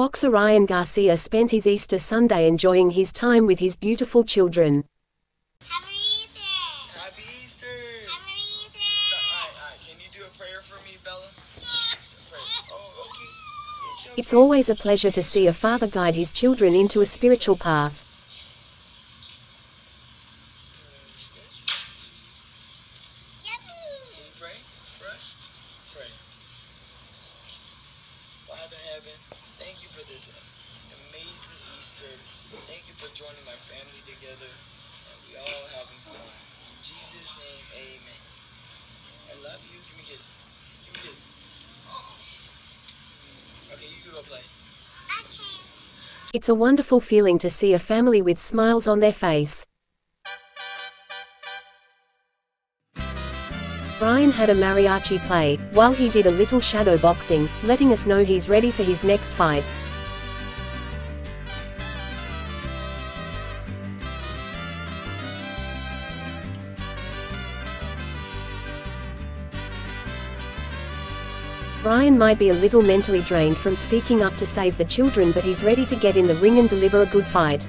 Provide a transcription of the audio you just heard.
Boxer Ryan Garcia spent his Easter Sunday enjoying his time with his beautiful children. Happy Easter! Happy Easter! Happy Alright, Easter! alright. Can you do a prayer for me, Bella? Oh, okay. It's always a pleasure to see a father guide his children into a spiritual path. Can Yummy! you pray for us? Pray. Father in heaven, thank you for this amazing Easter. Thank you for joining my family together and we all having fun. In Jesus' name, amen. I love you. Give me a kiss. Give me a kiss. Okay, you can go play. Okay. It's a wonderful feeling to see a family with smiles on their face. Ryan had a mariachi play, while he did a little shadow boxing, letting us know he's ready for his next fight. Ryan might be a little mentally drained from speaking up to save the children but he's ready to get in the ring and deliver a good fight.